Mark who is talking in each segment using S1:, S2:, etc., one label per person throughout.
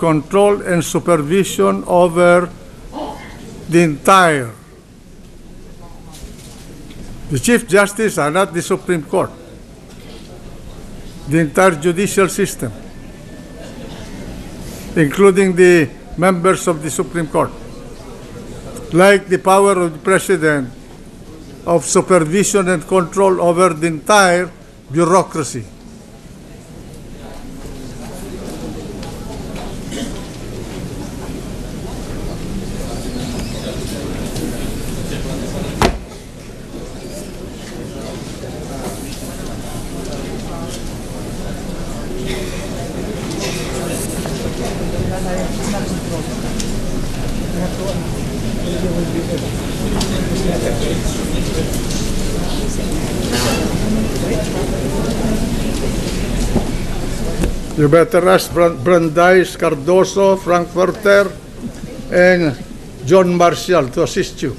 S1: control and supervision over the entire. The Chief Justice are not the Supreme Court. The entire judicial system, including the members of the Supreme Court, like the power of the President of supervision and control over the entire bureaucracy. You better ask Bran- Brandeis, Cardozo, Frankfurter, and John Marshall to assist you.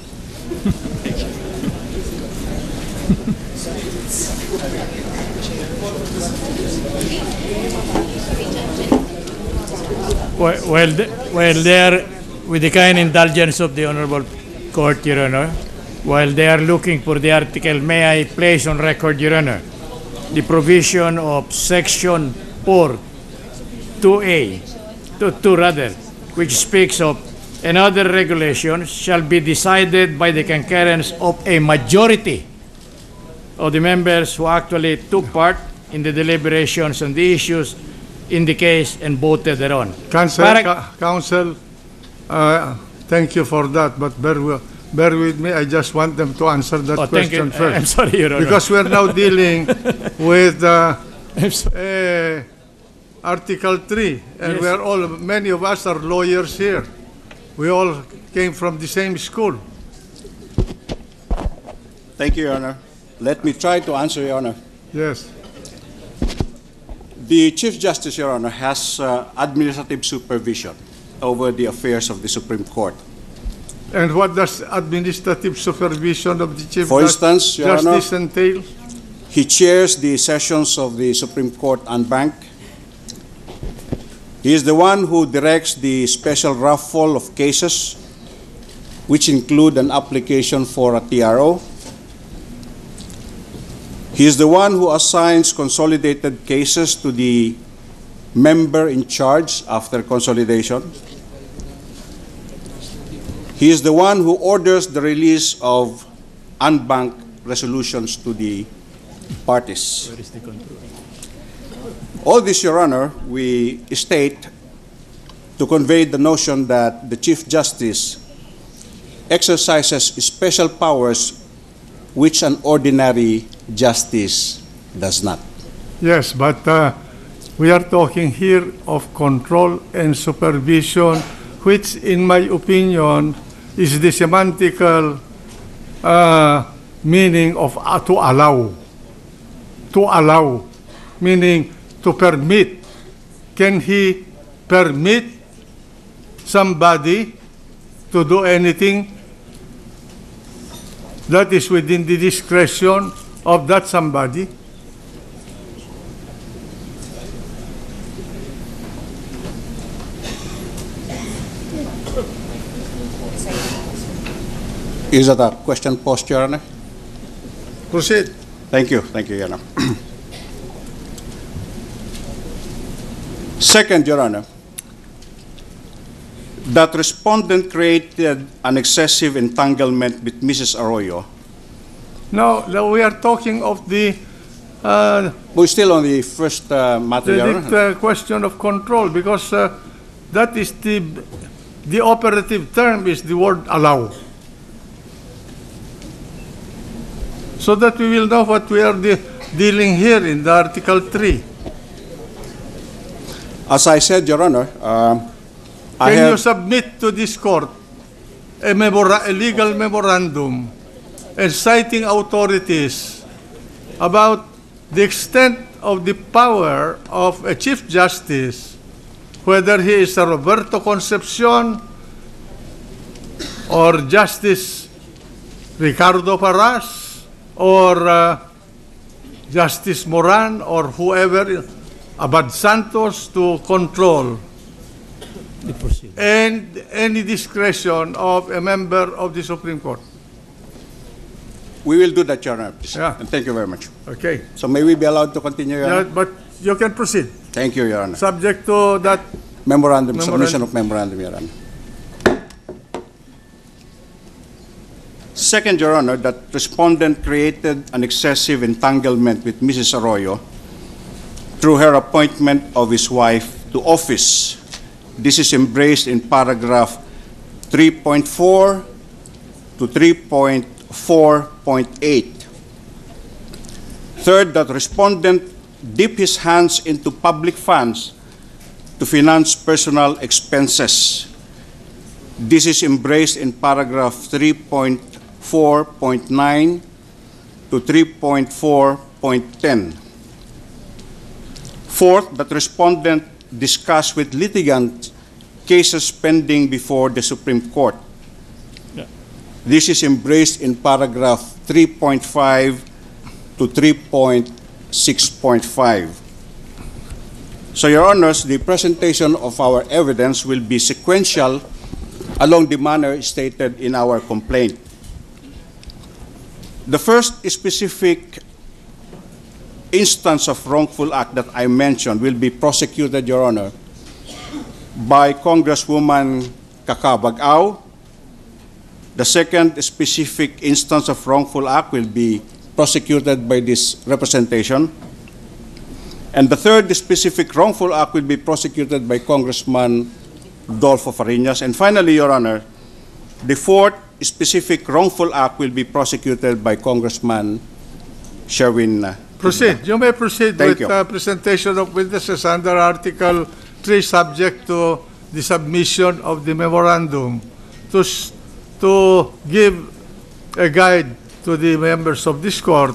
S2: Well, well, well, they are, with the kind indulgence of the Honorable Court, Your Honor, while they are looking for the article, may I place on record, Your Honor, the provision of Section 4, 2A, to 2 rather, which speaks of another regulation shall be decided by the concurrence of a majority of the members who actually took part in the deliberations on the issues in the case and voted thereon.
S1: Council, council, uh, thank you for that, but bear, bear with me, I just want them to answer that
S2: Oh, thank you.
S1: question
S2: I'm sorry, Your Honor.
S1: Because we're now dealing with uh,
S2: I'm
S1: uh, Article 3, and
S2: Yes.
S1: we're all, many of us are lawyers here. We all came from the same school.
S3: Thank you, Your Honor. Let me try to answer, Your Honor.
S1: Yes.
S3: The Chief Justice, Your Honor, has uh, administrative supervision over the affairs of the Supreme Court.
S1: And what does administrative supervision of the Chief
S3: For instance, Your Honor-
S1: Justice entail?
S3: He chairs the sessions of the Supreme Court en banc. He is the one who directs the special raffle of cases, which include an application for a TRO. He is the one who assigns consolidated cases to the member in charge after consolidation. He is the one who orders the release of en banc resolutions to the parties. All this, Your Honor, we state to convey the notion that the Chief Justice exercises special powers which an ordinary justice does not.
S1: Yes, but uh, we are talking here of control and supervision, which, in my opinion, is the semantical uh, meaning of uh, to allow. To allow, meaning to permit. Can he permit somebody to do anything that is within the discretion of that somebody?
S3: Is that a question posed, Your Honor?
S1: Proceed.
S3: Thank you, thank you, Your Honor. Second, Your Honor, that respondent created an excessive entanglement with Mrs. Arroyo.
S1: Now, now we are talking of the, uh,
S3: We're still on the first uh, matter,
S1: the, uh, question of control because uh, that is the, the operative term is the word allow. So that we will know what we are de- dealing here in the Article 3.
S3: As I said, Your Honor, um, I
S1: Can you submit to this court a, memora- a legal memorandum and citing authorities about the extent of the power of a Chief Justice, whether he is a Roberto Concepcion or Justice Ricardo Paras or uh, Justice Moran or whoever, Abad Santos to control and any discretion of a member of the Supreme Court.
S3: We will do that, Your Honor.
S1: Yeah.
S3: And thank you very much.
S1: Okay.
S3: So may we be allowed to continue, Your
S1: Yeah,
S3: Honor?
S1: but you can proceed,
S3: Thank you, Your Honor.
S1: subject to that.
S3: Memorandum,
S1: Memorandum.
S3: submission of memorandum, Your Honor. Second, Your Honor, that respondent created an excessive entanglement with Mrs. Arroyo through her appointment of his wife to office. This is embraced in paragraph 3.4 to 3.4.8. Third, that respondent dip his hands into public funds to finance personal expenses. This is embraced in paragraph 3.4.9 to 3.4.10. Fourth, that respondent discuss with litigant cases pending before the Supreme Court.
S2: Yeah.
S3: This is embraced in paragraph 3.5 to 3.6.5. So, Your Honors, the presentation of our evidence will be sequential along the manner stated in our complaint. The first specific instance of wrongful act that I mentioned will be prosecuted, Your Honor, by Congresswoman Kakabag-Aw. The second specific instance of wrongful act will be prosecuted by this representation. And the third specific wrongful act will be prosecuted by Congressman Dolfo Fariñas. And finally, Your Honor, the fourth specific wrongful act will be prosecuted by Congressman Sherwin. uh,
S1: Proceed. You may proceed
S3: Thank
S1: with uh, presentation of witnesses under Article 3, subject to the submission of the memorandum to, to give a guide to the members of this court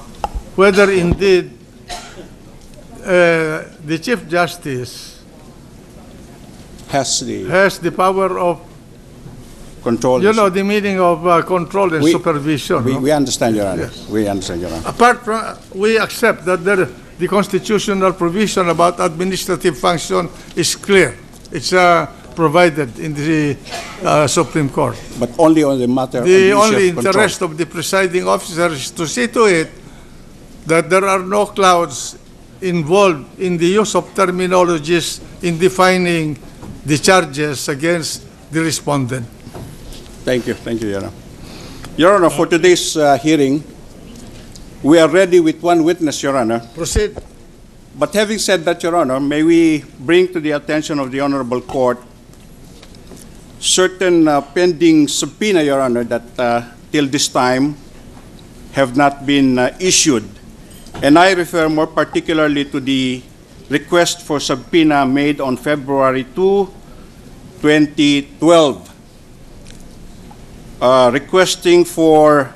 S1: whether indeed uh, the Chief Justice
S3: Has the
S1: has the power of,
S3: control.
S1: you know, the meaning of uh, control and
S3: We-
S1: supervision.
S3: We,
S1: no?
S3: we understand, Your Honor.
S1: Yes.
S3: We understand, Your Honor.
S1: Apart from, we accept that there, the constitutional provision about administrative function is clear. It's uh, provided in the uh, Supreme Court.
S3: But only on the matter of the
S1: The only
S3: of control.
S1: interest of the presiding officer is to see to it that there are no clouds involved in the use of terminologies in defining the charges against the respondent.
S3: Thank you, thank you, Your Honor. Your Honor, for today's uh, hearing, we are ready with one witness, Your Honor.
S1: Proceed.
S3: But having said that, Your Honor, may we bring to the attention of the Honorable Court certain uh, pending subpoena, Your Honor, that uh, till this time have not been uh, issued. And I refer more particularly to the request for subpoena made on February 2, 2012, uh, requesting for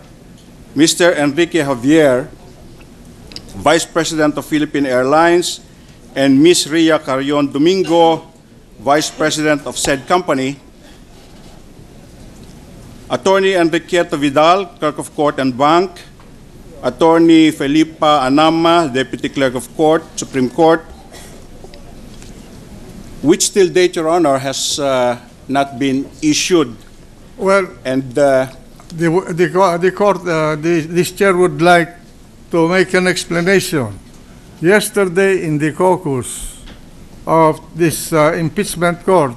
S3: Mr. Enrique Javier, Vice President of Philippine Airlines, and Ms. Ria Carrion Domingo, Vice President of said company, Attorney Enriqueta Vidal, Clerk of Court en banc, Attorney Felipa Anama, Deputy Clerk of Court, Supreme Court, which till date, Your Honor, has uh, not been issued.
S1: Well,
S3: And uh,
S1: The, the, the court, uh, the, this chair would like to make an explanation. Yesterday in the caucus of this uh, impeachment court,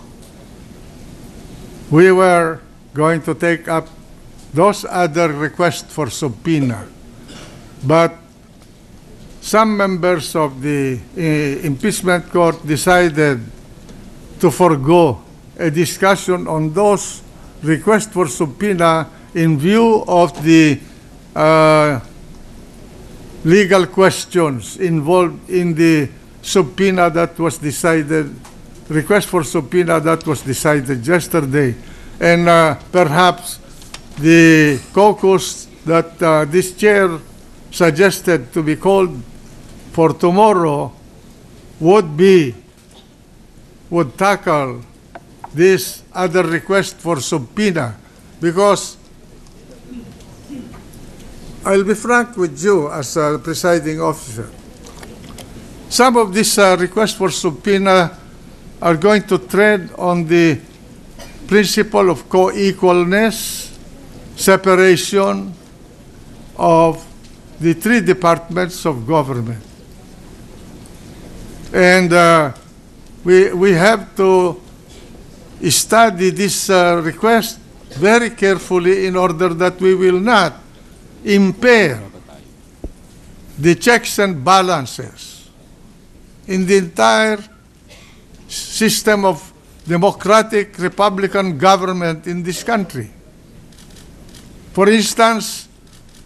S1: we were going to take up those other requests for subpoena. But some members of the uh, impeachment court decided to forego a discussion on those requests for subpoena in view of the uh, legal questions involved in the subpoena that was decided, request for subpoena that was decided yesterday. And uh, perhaps the caucus that uh, this chair suggested to be called for tomorrow would be, would tackle this other request for subpoena because I'll be frank with you as a presiding officer. Some of these uh, requests for subpoena are going to tread on the principle of co-equalness, separation of the three departments of government. And uh, we, we have to study this uh, request very carefully in order that we will not impair the checks and balances in the entire system of democratic republican government in this country. For instance,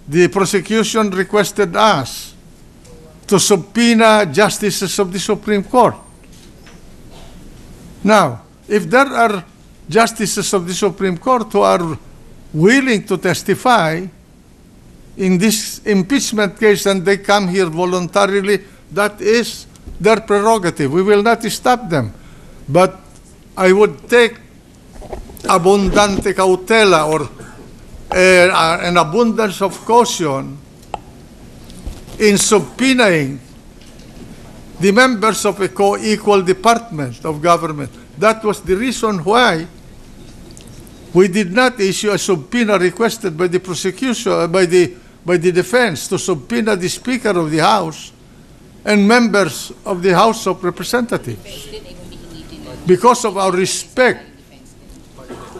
S1: the prosecution requested us to subpoena justices of the Supreme Court. Now, if there are justices of the Supreme Court who are willing to testify in this impeachment case and they come here voluntarily, that is their prerogative. We will not stop them. But I would take abundante cautela or uh, an abundance of caution in subpoenaing the members of a co-equal department of government. That was the reason why we did not issue a subpoena requested by the prosecution, uh, by the, by the defense to subpoena the Speaker of the House and members of the House of Representatives. Because of our respect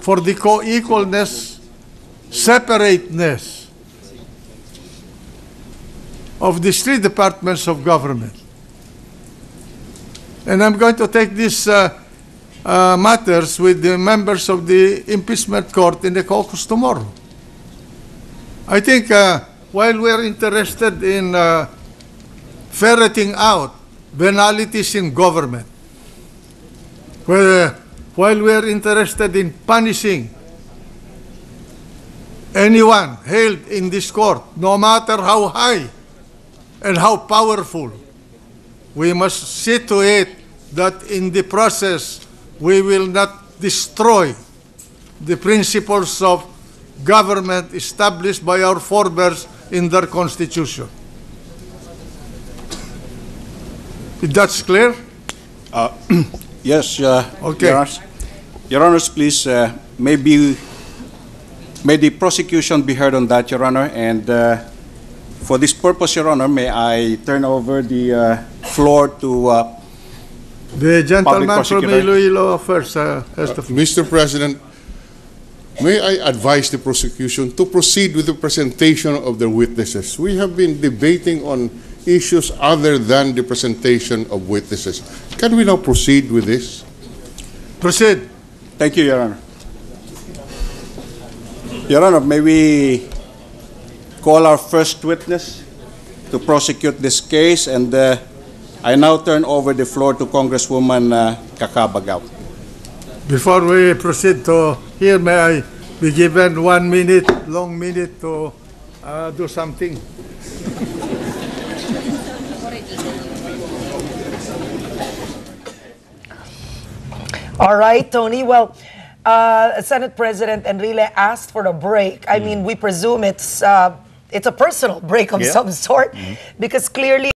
S1: for the co-equalness, separateness of the three departments of government. And I'm going to take this uh, uh, matters with the members of the impeachment court in the caucus tomorrow. I think uh, while we're interested in uh, ferreting out banalities in government, where, while we're interested in punishing anyone held in this court, no matter how high and how powerful, we must see to it that in the process we will not destroy the principles of government established by our forebears in their constitution. Is that clear?
S3: Yes, uh,
S1: Okay.
S3: Your Honors. Your Honors, please, uh, maybe, may the prosecution be heard on that, Your Honor, and uh, for this purpose, Your Honor, may I turn over the uh, floor to, uh,
S1: The gentleman from. Iloilo first uh, has the.
S4: Mr. President, may I advise the prosecution to proceed with the presentation of their witnesses? We have been debating on issues other than the presentation of witnesses. Can we now proceed with this?
S1: Proceed.
S3: thank you, Your Honor. Your Honor, may we call our first witness to prosecute this case, and uh, I now turn over the floor to Congresswoman uh, Kakabagaw.
S1: Before we proceed to here, may I be given one minute, long minute to uh, do something?
S5: All right, Tony. Well, uh, Senate President Enrile asked for a break. I mean, we presume it's uh, it's a personal break of
S6: Yeah.
S5: some sort because clearly.